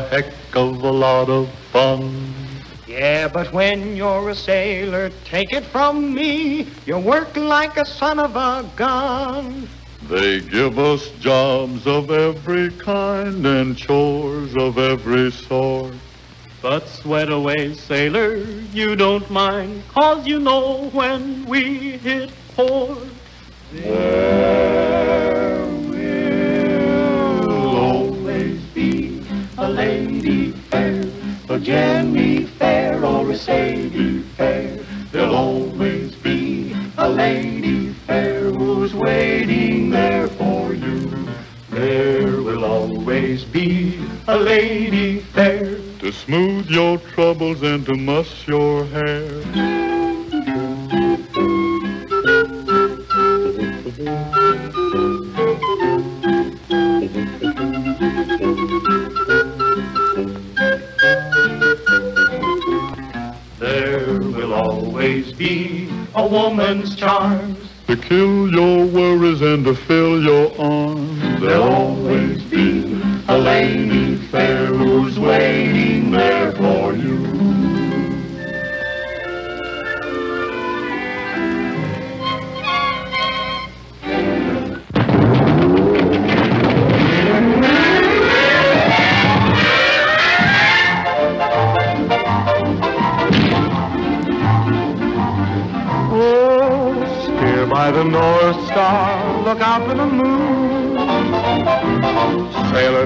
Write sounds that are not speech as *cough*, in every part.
a heck of a lot of fun. Yeah, but when you're a sailor, take it from me, you work like a son of a gun. They give us jobs of every kind and chores of every sort. But sweat away, sailor, you don't mind, cause you know when we hit port. Yeah. Jenny Fair or a Sadie Fair. There'll always be a lady fair who's waiting there for you. There will always be a lady fair to smooth your troubles and to muss your hair. To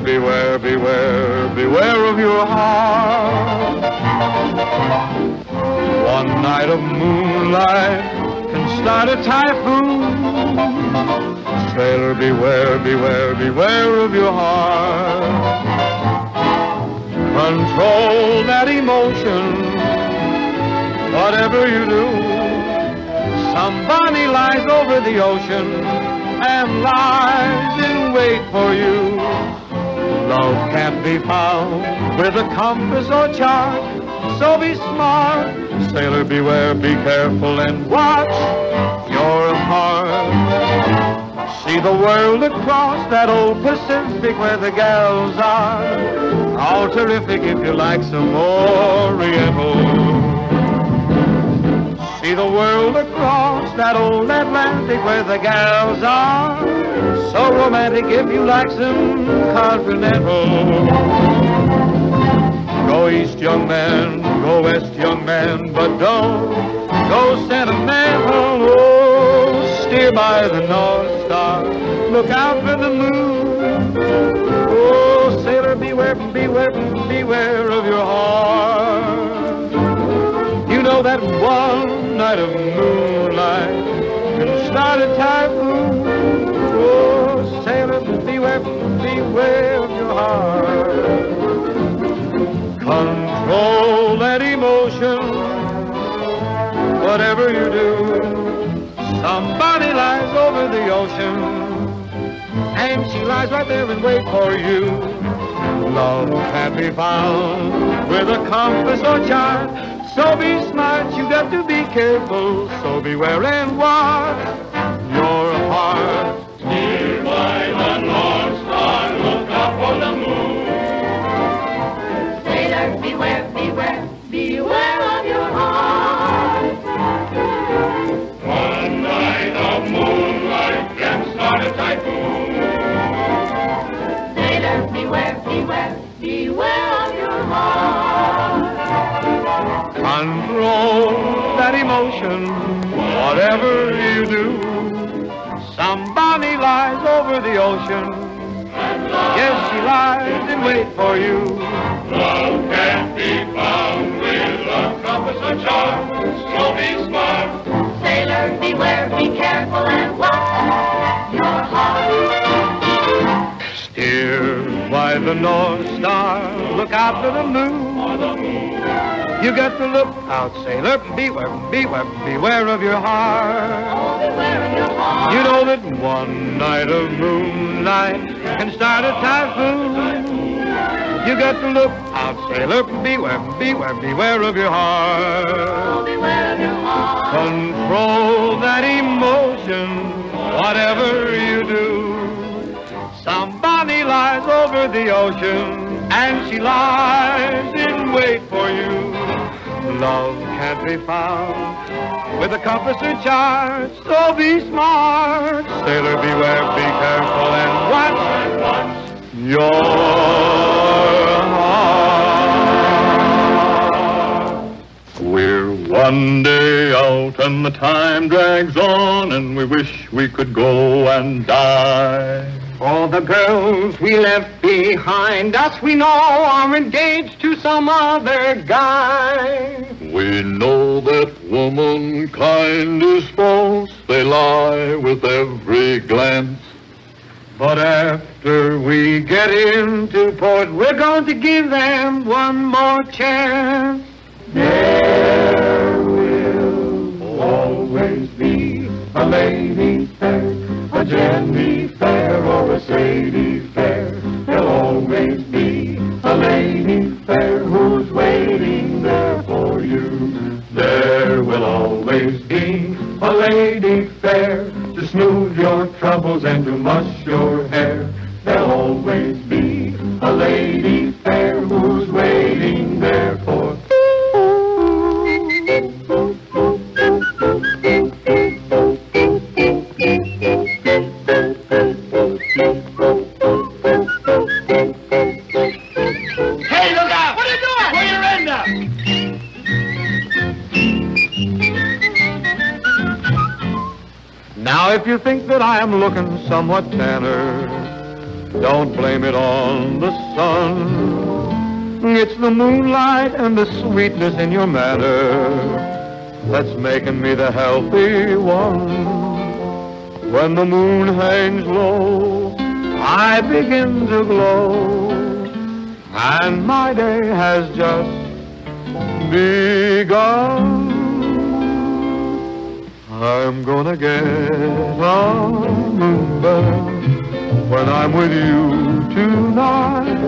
Beware, beware, beware of your heart. One night of moonlight can start a typhoon. Sailor, beware, beware, beware of your heart. Control that emotion, whatever you do. Somebody lies over the ocean and lies in wait for you. Love can't be found with a compass or chart, so be smart. Sailor, beware, be careful and watch your heart. See the world across that old Pacific where the gals are. All terrific if you like some Oriental. The world across that old Atlantic where the gals are so romantic if you like some continental. Go east, young man, go west, young man, but don't go sentimental. Oh, steer by the North Star, look out for the moon. Oh, sailor, beware, beware, beware of your heart. Know that one night of moonlight can start a typhoon. Oh, sailor, beware, beware of your heart. Control that emotion, whatever you do. Somebody lies over the ocean, and she lies right there and wait for you. Love can't be found with a compass or chart. So be smart, you got to be careful. So beware and watch your heart. Control that emotion, whatever you do. Somebody lies over the ocean. Yes, she lies in wait for you. Love can't be found with a compass or chart, so be smart. Sailor, beware, be careful and watch your heart. Steer by the North Star, look out for the moon. You got to look out, sailor. Beware, beware, beware of your heart. Beware of your heart. You know that one night of moonlight can start a typhoon. You got to look out, sailor. Beware, beware, beware of your heart. Beware of your heart. Control that emotion, whatever you do. Somebody lies over the ocean, and she lies in wait for you. Love can't be found with a compass or chart, so be smart. Sailor, beware, be careful, and watch your heart. We're one day out and the time drags on and we wish we could go and die. All the girls we left behind us we know are engaged to some other guy. We know that womankind is false. They lie with every glance. But after we get into port, we're going to give them one more chance. There will always be a lady fair, a Jenny fair or a Sadie fair, there'll always be a lady fair who's waiting there for you. There will always be a lady fair to smooth your troubles and to mush your somewhat tanner, don't blame it on the sun. It's the moonlight and the sweetness in your manner that's making me the healthy one. When the moon hangs low, I begin to glow, and my day has just begun. I'm gonna get a moonburn when I'm with you tonight.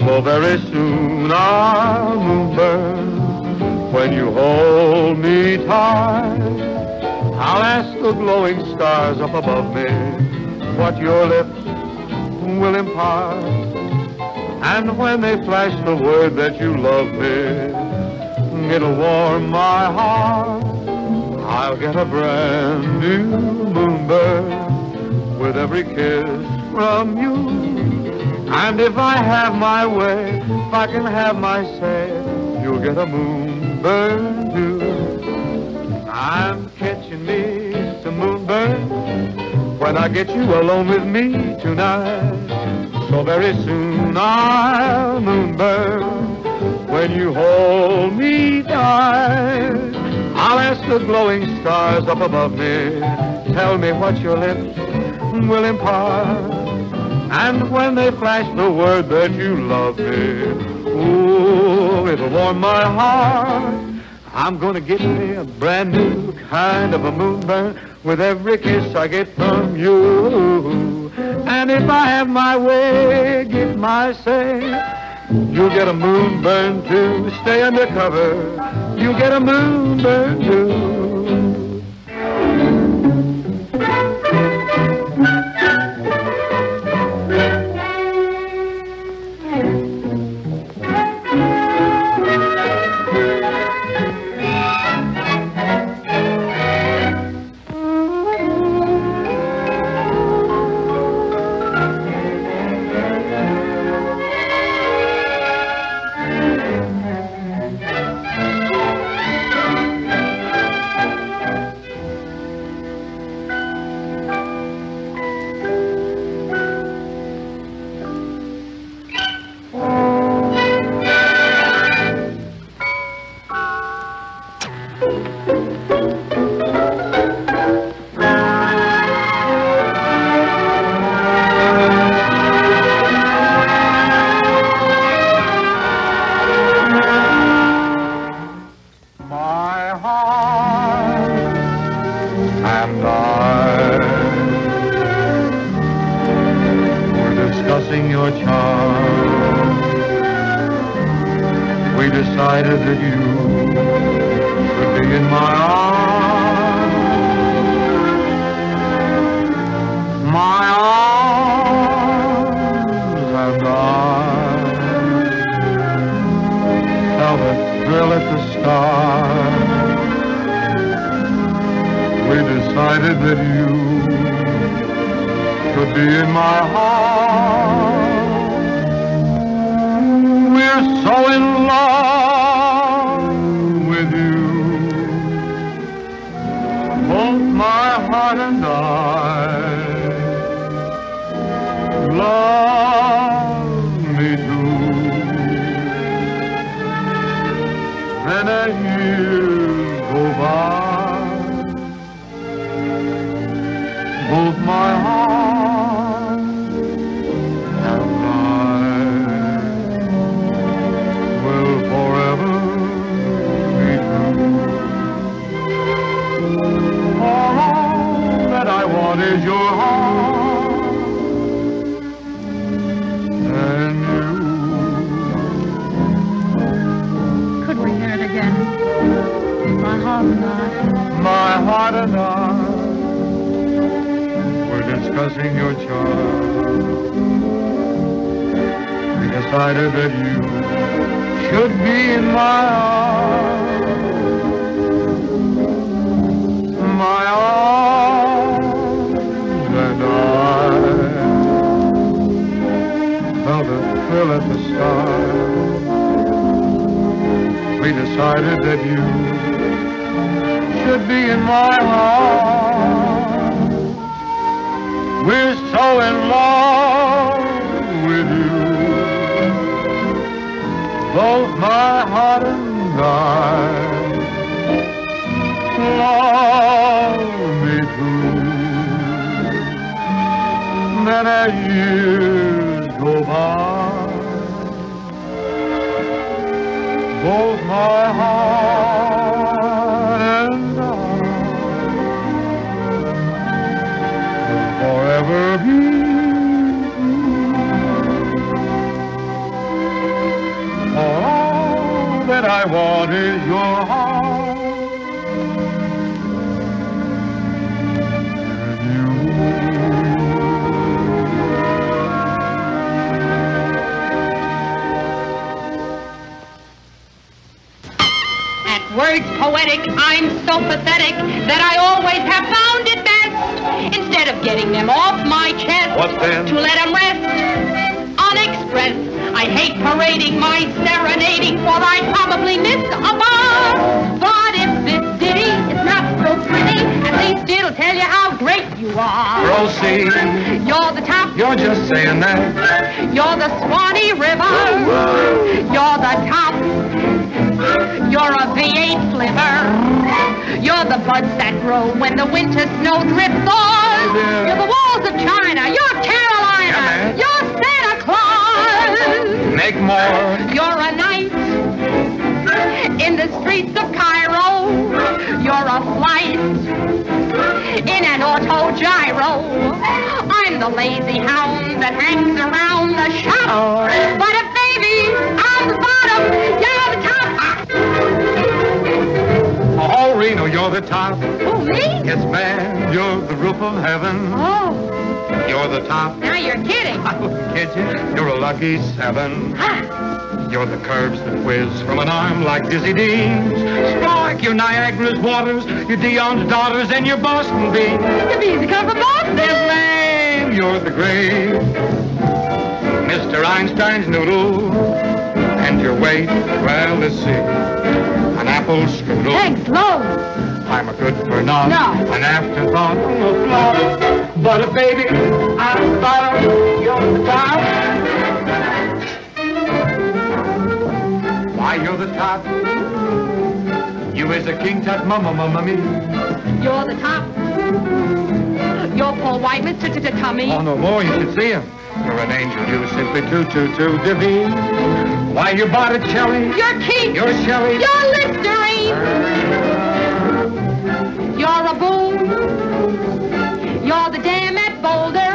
So very soon I'll moonburn when you hold me tight. I'll ask the glowing stars up above me what your lips will impart. And when they flash the word that you love me, it'll warm my heart. I'll get a brand new moonburn with every kiss from you. And if I have my way, if I can have my say, you'll get a moonburn too. I'm catching me some moonburn when I get you alone with me tonight. So very soon I'll moonburn when you hold me tight. I'll ask the glowing stars up above me, tell me what your lips will impart. And when they flash the word that you love me, ooh, it'll warm my heart. I'm gonna get me a brand new kind of a moonburn with every kiss I get from you. And if I have my way, get my say, you'll get a moonburn to Stay undercover, you'll get a moonburn too. Should be in my arms. My arms and I felt a thrill at the start. We decided that you should be in my heart. We're so in love We're so in love with you. Both my heart and I love me too. Then as years go by, both my heart want is your heart and you. At words poetic, I'm so pathetic that I always have found it best, instead of getting them off my chest, What then? to let them rest unexpressed. I hate parading my serenading, for I probably miss a bar. But if this ditty is not so pretty, at least it'll tell you how great you are. Proceed. You're the top, You're just saying that. you're the Swanee River, you're the top. You're a V8 sliver. You're the buds that grow when the winter snow drifts on. You're the walls of China. You're Carolina. Make more. You're a knight in the streets of Cairo. You're a flight in an auto gyro. I'm the lazy hound that hangs around the shop. But if baby, I'm the bottom, you're the top. Oh, Reno, you're the top. Oh, me? Yes, man, you're the roof of heaven. Oh, You're the top. now you're kidding. I wouldn't kid you. You're a lucky seven. Ha! You're the curves that whiz from an arm like Dizzy Dean's. Spark, your Niagara's waters, your Dionne's daughters, and your Boston beans. The bees come from Boston. Yes, ma'am, you're the grave. Mr. Einstein's noodle. And your weight, well, let's see. An apple strudel. Thanks, low. I'm a good for naught. No. An afterthought. A flop. But a baby, I'm the bottom. You're the top. Why, you're the top. You is a king tut mama mama me. You're the top. You're Paul Whiteman, tummy. Oh, no more, you should see him. You're an angel, you simply too, too, too divine. Why, you Botticelli. You're Keats. You're Shelley. You're Listerine. You're a boom. You're the dam at Boulder.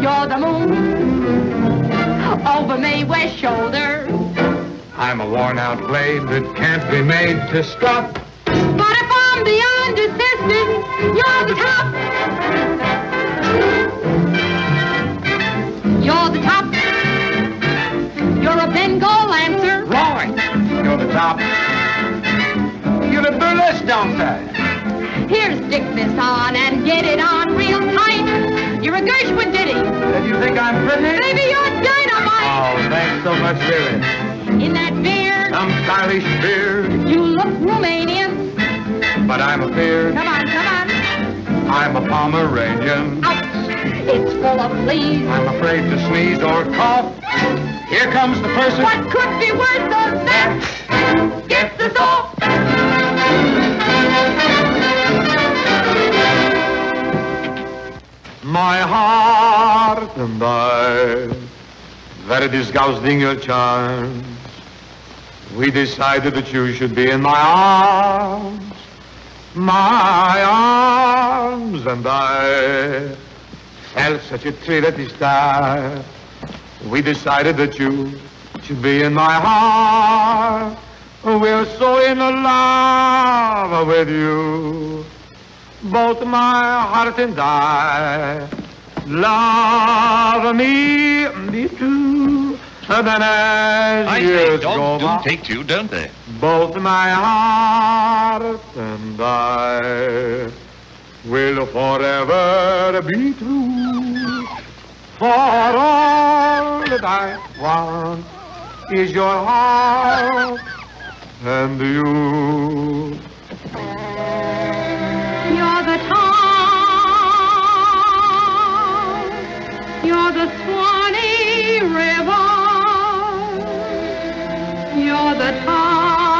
You're the moon over Mae West shoulder. I'm a worn-out blade that can't be made to stop. But if I'm beyond assistance, you're the top. You're the top. You're a Bengal lancer. Wrong. You're the top. You're the burlesque dancer. Here's stick this on and get it on real tight. You're a Gershwin ditty. Did you think I'm pretty? Baby, you're dynamite. Oh, thanks so much, really. In that beard, Some stylish beard, you look Romanian. but I'm a beard. Come on, come on. I'm a Pomeranian. Ouch. It's full of fleas. I'm afraid to sneeze or cough. Here comes the person. What could be worse than that? Get this off. My heart and I, very disgusting your charms. We decided that you should be in my arms, my arms, and I felt such a thrill at the start. We decided that you should be in my heart. We're so in love with you both my heart and I Love me, me too. And then as I years say, go dogs do by, take two, don't they? both my heart and I will forever be true. For all that I want is your heart and you. The Swanee River. You're the town.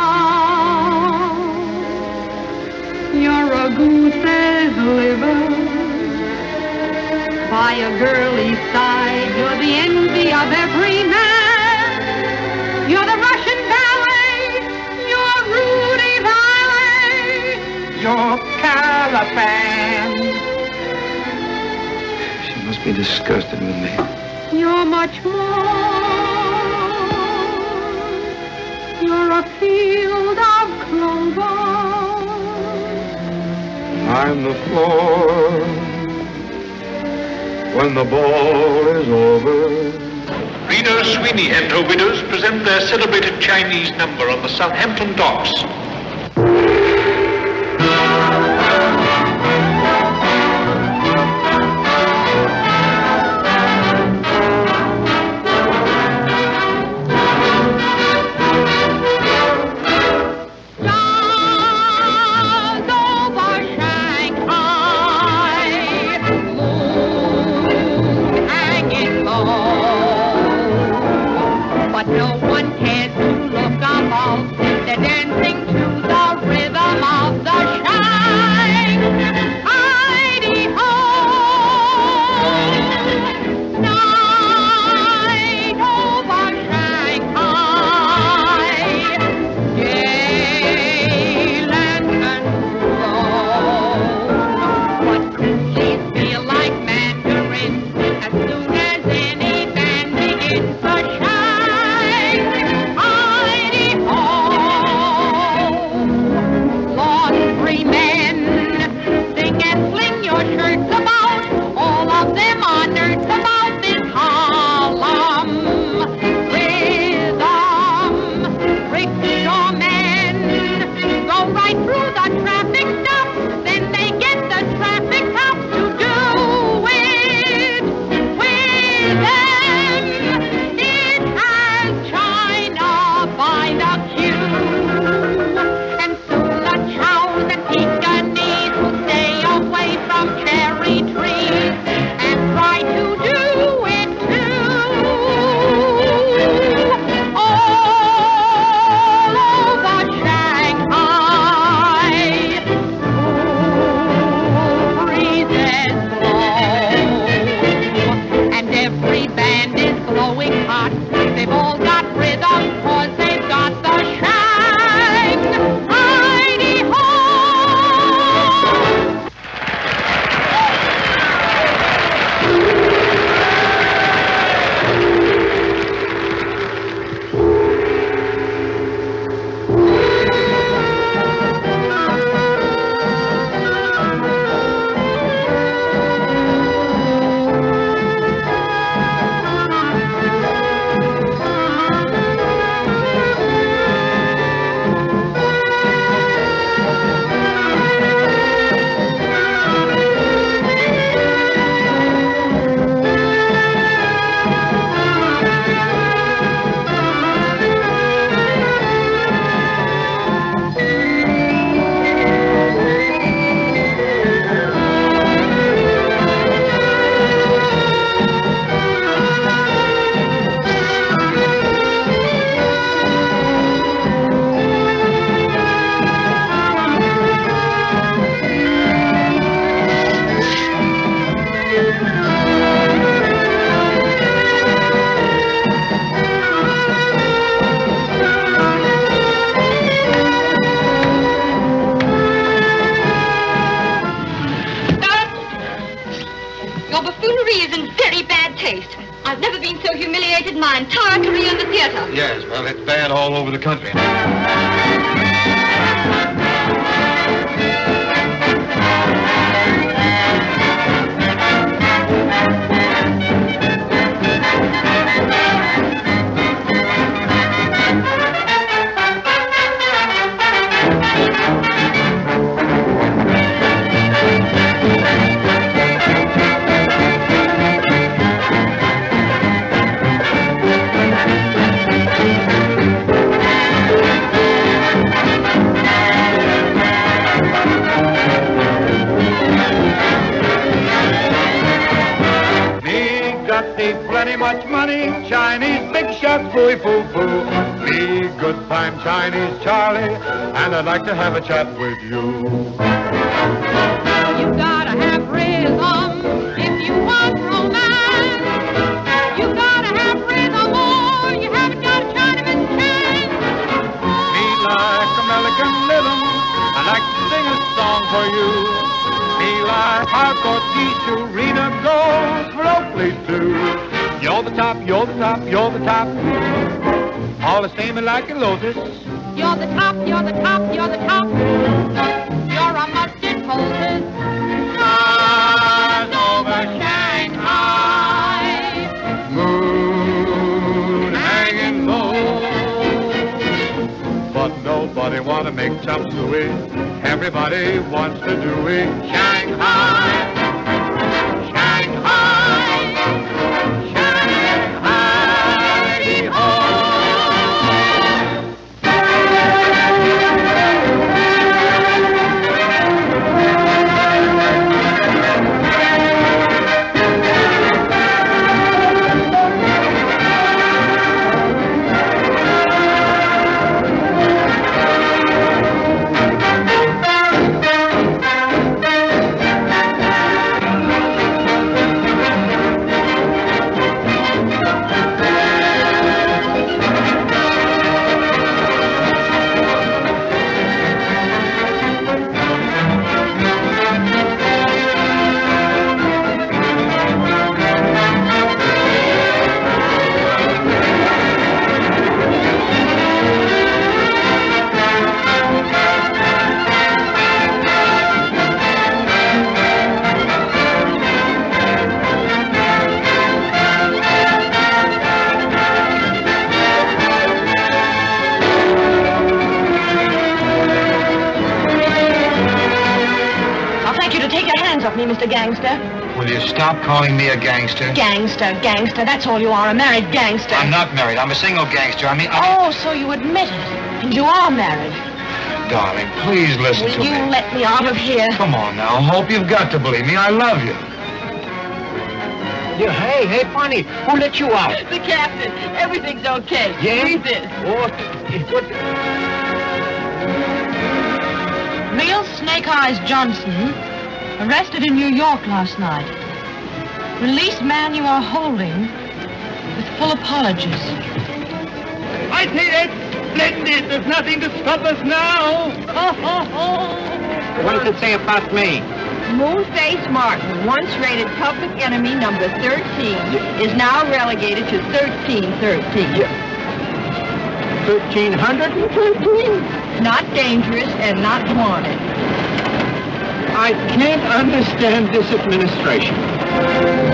You're a goose's liver. By a girlie's side, you're the envy of every man. You're the Russian ballet. You're Rudy Vallee. Your caravan. She must be disgusted with me. You're much more. You're a field of clover. I'm the floor when the ball is over. Reno Sweeney and her widows present their celebrated Chinese number on the Southampton docks. All money, much money. Chinese big shots, fooey foo foo. Me, good time Chinese Charlie, and I'd like to have a chat with you. You gotta have rhythm if you want romance. You gotta have rhythm or you haven't got a Chinaman's chance. Me like American rhythm, I'd like to sing a song for you. Me like hardcore teacher, Rena goes for Oakley too. You're the top, you're the top, you're the top. All the same like a lotus. You're the top, you're the top, you're the top. You're a mustard Moses. Stars over Shanghai. Moon hanging low. But nobody wanna make chop suey. Everybody wants to do it. Shanghai. Hands off me, Mr. Gangster. Will you stop calling me a gangster? Gangster, gangster, that's all you are, a married gangster. I'm not married. I'm a single gangster. I mean, I Oh, so you admit it. And you are married. darling, please listen Will to you me. let me out of here? Come on now. Hope you've got to believe me. I love you. Yeah, hey, hey, Bonnie, who let you out? *laughs* The captain. Everything's okay. Yeah? Read this. What? What? Real Snake Eyes Johnson, arrested in New York last night. Release man you are holding with full apologies. I say that's splendid. There's nothing to stop us now. *laughs* what does it say about me? Moonface Martin, once rated public enemy number 13, is now relegated to 1313. 1313? Not dangerous and not wanted. I can't understand this administration.